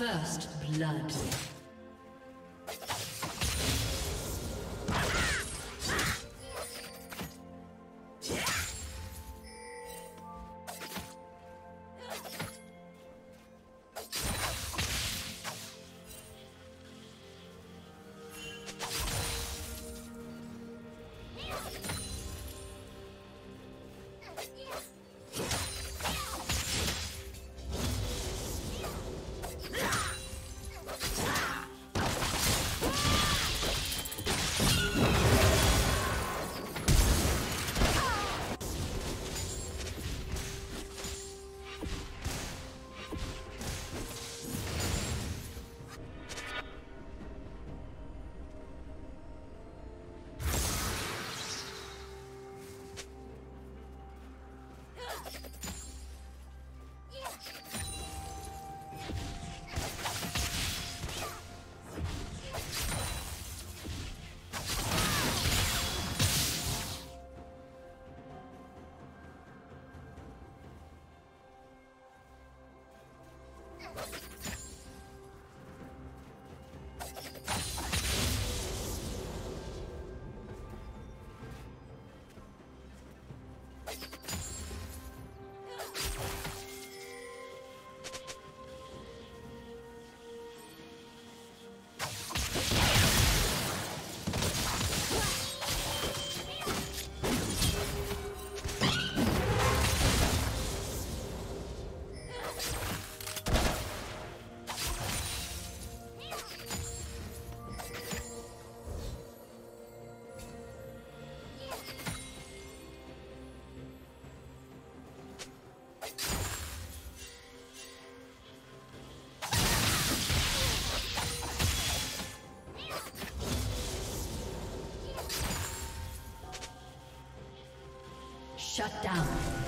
First blood. Shut down.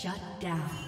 Shut down.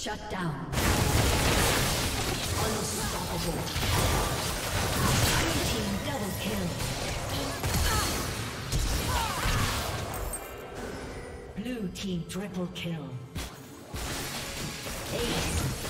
Shut down. Unstoppable. team double kill. Blue team triple kill. Ace.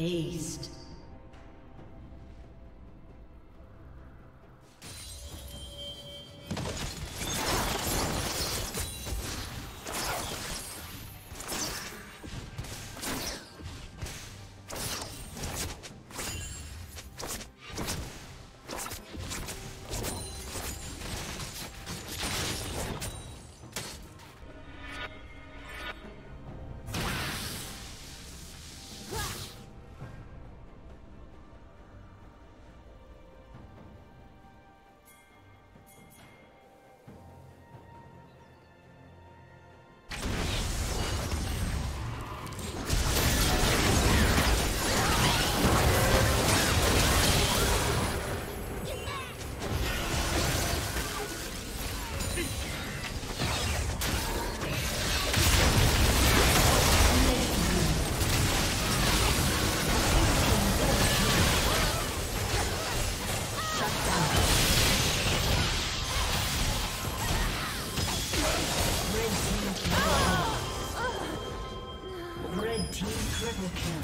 Aced. Triple kill.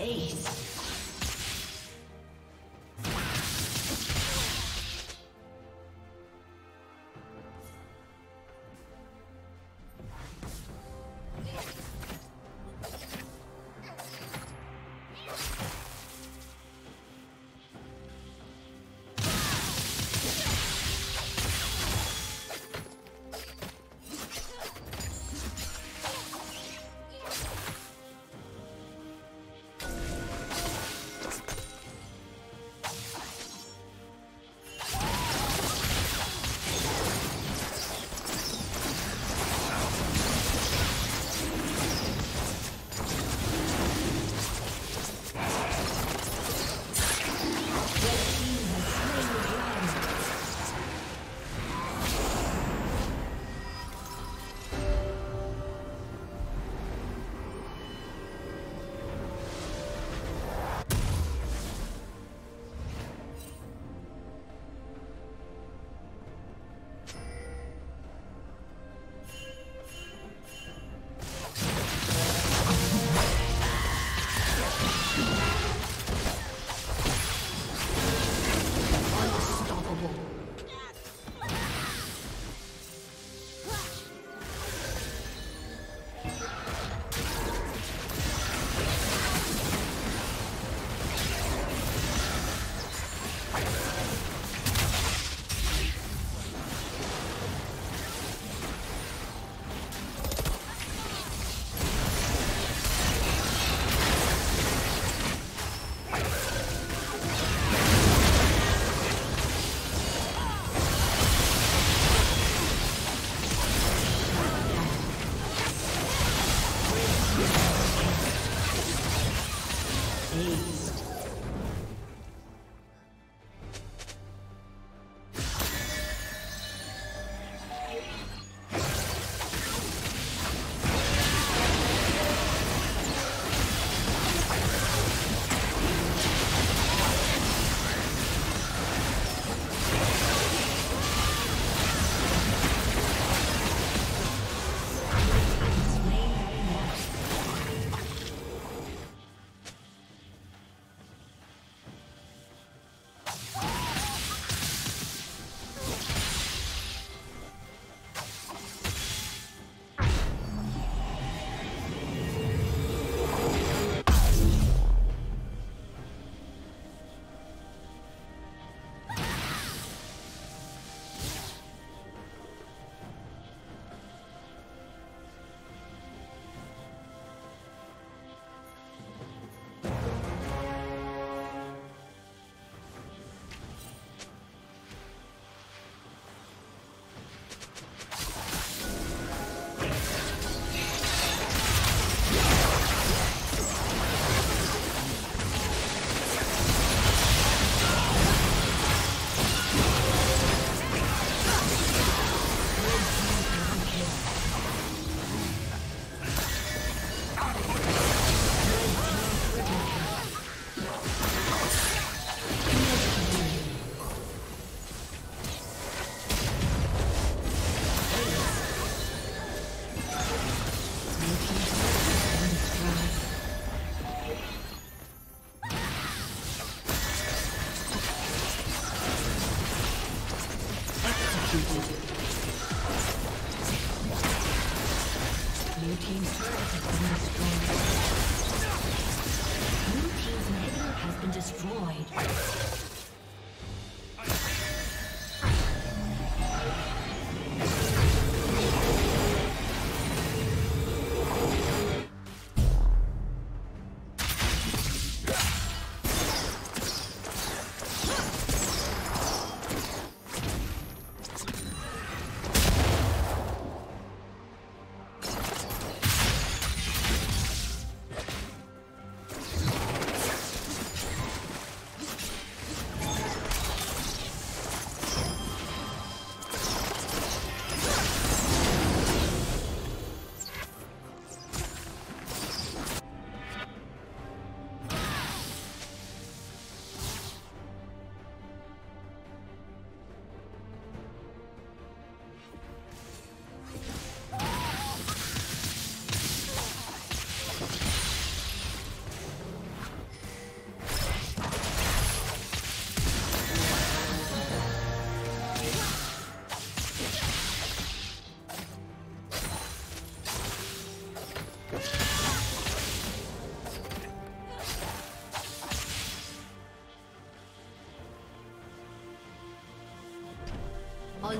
Ace.